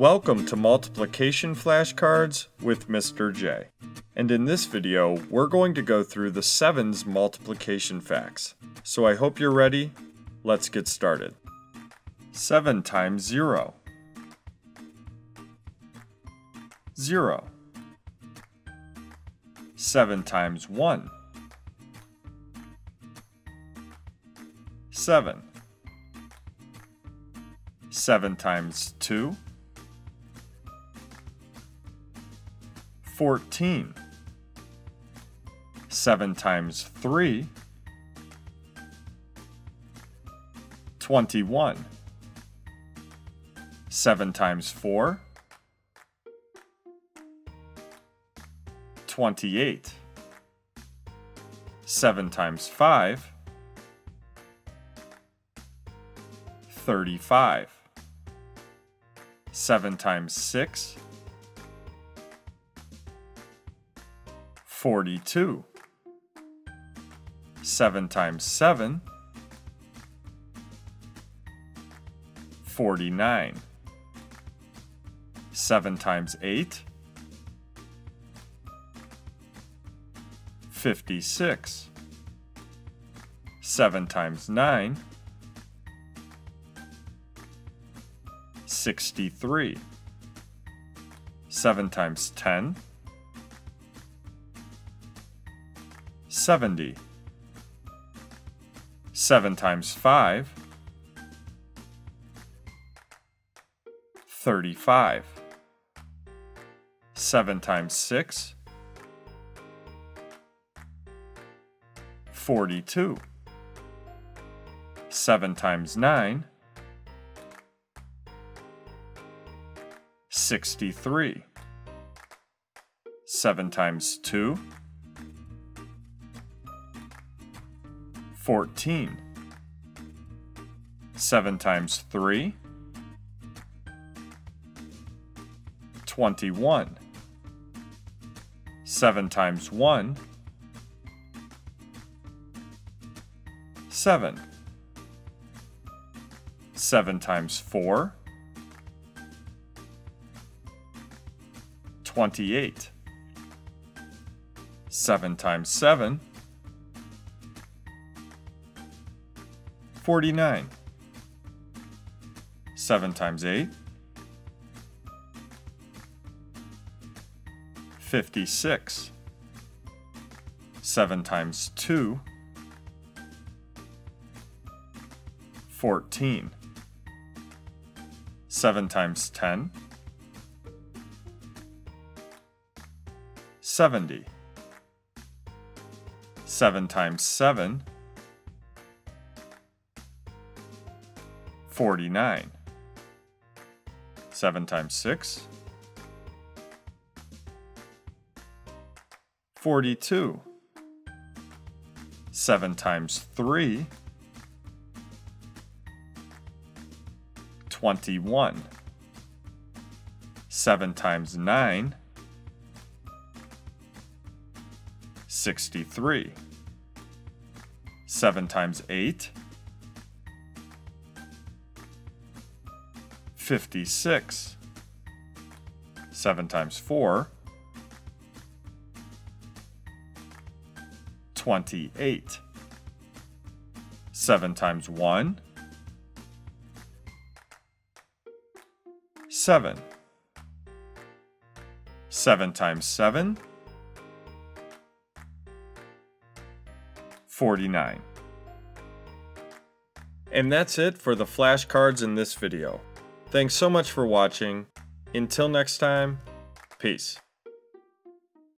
Welcome to Multiplication Flashcards with Mr. J. And in this video, we're going to go through the 7's multiplication facts. So I hope you're ready. Let's get started. 7 times 0. 0. 7 times 1. 7. 7 times 2. 14. 7 times 3. 21. 7 times 4. 28. 7 times 5. 35. 7 times 6. 42. 7 times 7. 49. 7 times 8. 56. 7 times 9. 63. 7 times 10. 70. 7 times 5. 35. 7 times 6. 42. 7 times 9. 63. 7 times 2. 14. 7 times 3. 21. 7 times 1. 7. 7 times 4. 28. 7 times 7. 49. 7 times 8. 56. 7 times 2. 14. 7 times 10. 70. 7 times 7. 49. 7 times 6. 42. 7 times 3. 21. 7 times 9. 63. 7 times 8. 56. 7 times 4. 28. 7 times 1. 7. 7 times 7. 49. And that's it for the flashcards in this video. Thanks so much for watching. Until next time, peace.